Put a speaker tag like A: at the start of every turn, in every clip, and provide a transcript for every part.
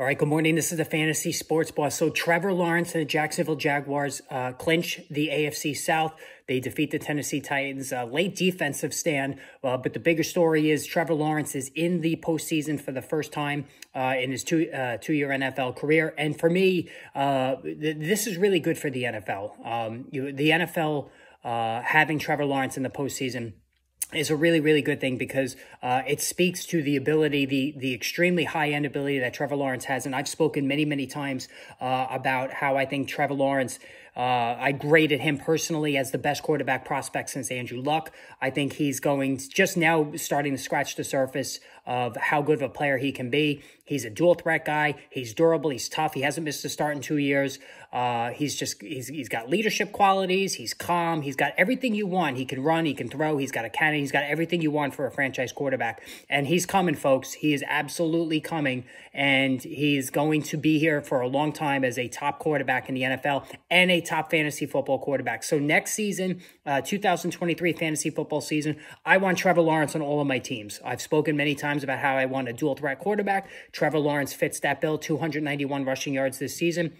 A: All right, good morning. This is the Fantasy Sports Boss. So, Trevor Lawrence and the Jacksonville Jaguars uh, clinch the AFC South. They defeat the Tennessee Titans. Uh, late defensive stand, uh, but the bigger story is Trevor Lawrence is in the postseason for the first time uh, in his two uh, two year NFL career. And for me, th- this is really good for the NFL. Um, you, the NFL having Trevor Lawrence in the postseason is a really really good thing because uh, it speaks to the ability the the extremely high end ability that Trevor Lawrence has. And I've spoken many many times uh, about how I think Trevor Lawrence uh, I graded him personally as the best quarterback prospect since Andrew Luck. I think he's going just now starting to scratch the surface of how good of a player he can be. He's a dual threat guy. He's durable. He's tough. He hasn't missed a start in two years. Uh, he's just he's he's got leadership qualities. He's calm. He's got everything you want. He can run. He can throw. He's got a cannon. He's got everything you want for a franchise quarterback. And he's coming, folks. He is absolutely coming, and he's going to be here for a long time as a top quarterback in the NFL and a top fantasy football quarterback. So next season, uh, 2023 fantasy football season, I want Trevor Lawrence on all of my teams. I've spoken many times about how I want a dual threat quarterback. Trevor Lawrence fits that bill, 291 rushing yards this season.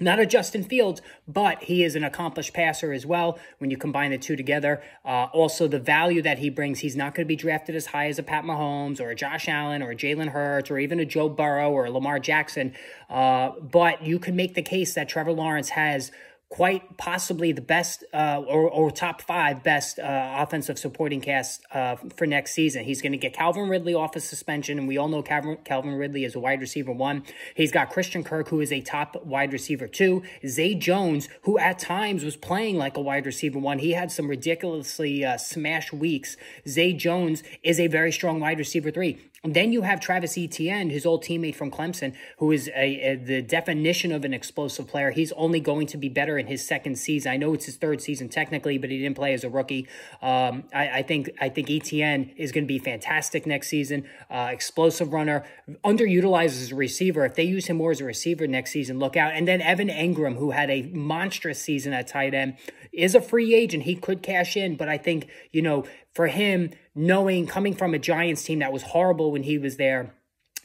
A: Not a Justin Fields, but he is an accomplished passer as well when you combine the two together. Uh, also, the value that he brings, he's not going to be drafted as high as a Pat Mahomes or a Josh Allen or a Jalen Hurts or even a Joe Burrow or a Lamar Jackson. Uh, but you can make the case that Trevor Lawrence has quite possibly the best uh, or, or top five best uh, offensive supporting cast uh, for next season. He's going to get Calvin Ridley off of suspension, and we all know Calvin, Calvin Ridley is a wide receiver one. He's got Christian Kirk, who is a top wide receiver two. Zay Jones, who at times was playing like a wide receiver one. He had some ridiculously uh, smash weeks. Zay Jones is a very strong wide receiver three. And then you have Travis Etienne, his old teammate from Clemson, who is a, a, the definition of an explosive player. He's only going to be better in his second season. I know it's his third season technically, but he didn't play as a rookie. Um, I, I, think I think Etienne is going to be fantastic next season. Uh, explosive runner, underutilized as a receiver. If they use him more as a receiver next season, look out. And then Evan Engram, who had a monstrous season at tight end, is a free agent. He could cash in, but I think you know for him, knowing coming from a Giants team that was horrible when he was there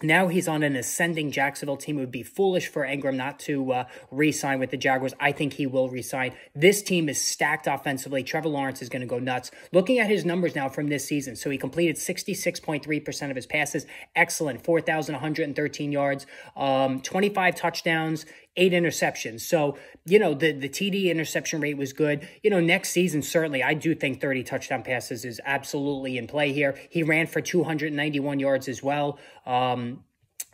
A: now he's on an ascending Jacksonville team. It would be foolish for Engram not to uh, re-sign with the Jaguars. I think he will re-sign. This team is stacked offensively. Trevor Lawrence is going to go nuts. Looking at his numbers now from this season, so he completed 66.3% of his passes. Excellent. 4,113 yards, um, 25 touchdowns eight interceptions. So, you know, the, the TD interception rate was good. You know, next season, certainly, I do think 30 touchdown passes is absolutely in play here. He ran for 291 yards as well. Um,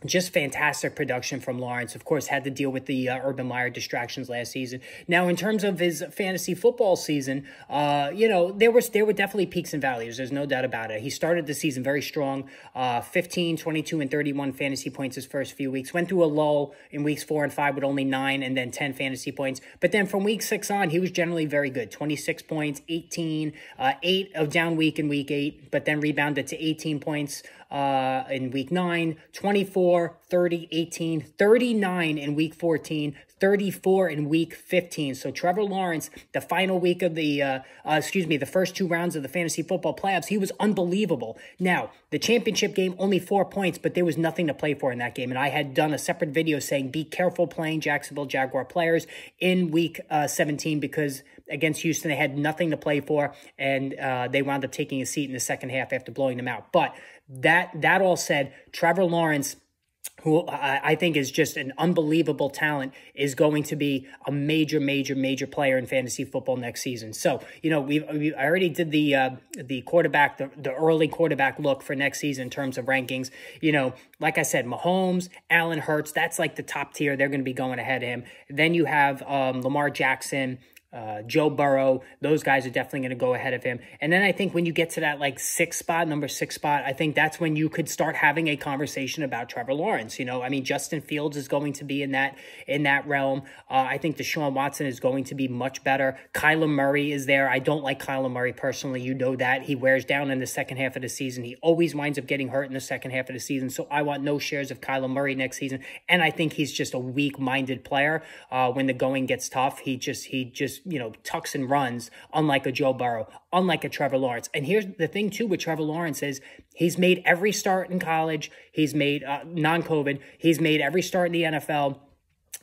A: just fantastic production from Lawrence. Of course, had to deal with the uh, Urban Meyer distractions last season. Now, in terms of his fantasy football season, uh, you know there was there were definitely peaks and valleys. There's no doubt about it. He started the season very strong, uh, 15, 22, and 31 fantasy points his first few weeks. Went through a lull in weeks four and five with only nine and then 10 fantasy points. But then from week six on, he was generally very good. 26 points, 18, uh, eight of down week in week eight, but then rebounded to 18 points uh, in week 9, 24, 30, 18, 39 in week 14, 34 in week 15. So Trevor Lawrence, the final week of the, uh, uh, excuse me, the first two rounds of the fantasy football playoffs, he was unbelievable. Now, the championship game, only four points, but there was nothing to play for in that game. And I had done a separate video saying, be careful playing Jacksonville Jaguar players in week uh, 17 because against Houston, they had nothing to play for, and uh, they wound up taking a seat in the second half after blowing them out. But that that all said, Trevor Lawrence who I think is just an unbelievable talent, is going to be a major, major, major player in fantasy football next season. So, you know, we we I already did the uh, the quarterback, the, the early quarterback look for next season in terms of rankings. You know, like I said, Mahomes, Allen Hurts, that's like the top tier. They're going to be going ahead of him. Then you have um, Lamar Jackson, uh, Joe Burrow, those guys are definitely going to go ahead of him. And then I think when you get to that like six spot, number six spot, I think that's when you could start having a conversation about Trevor Lawrence. You know, I mean, Justin Fields is going to be in that in that realm. Uh, I think Deshaun Watson is going to be much better. Kyler Murray is there. I don't like Kyler Murray personally. You know that he wears down in the second half of the season. He always winds up getting hurt in the second half of the season. So I want no shares of Kyler Murray next season. And I think he's just a weak minded player. Uh, when the going gets tough, he just he just, you know, tucks and runs, unlike a Joe Burrow, unlike a Trevor Lawrence. And here's the thing, too, with Trevor Lawrence is he's made every start in college. He's made uh, non COVID. He's made every start in the NFL.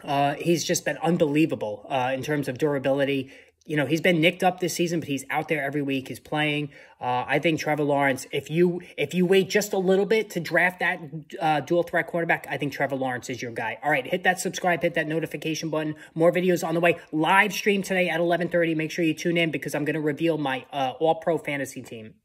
A: Uh, he's just been unbelievable uh, in terms of durability you know, he's been nicked up this season, but he's out there every week. He's playing. Uh, I think Trevor Lawrence. If you if you wait just a little bit to draft that uh, dual threat quarterback, I think Trevor Lawrence is your guy. All right, hit that subscribe, hit that notification button. More videos on the way. Live stream today at eleven thirty. Make sure you tune in because I'm going to reveal my uh, All Pro fantasy team.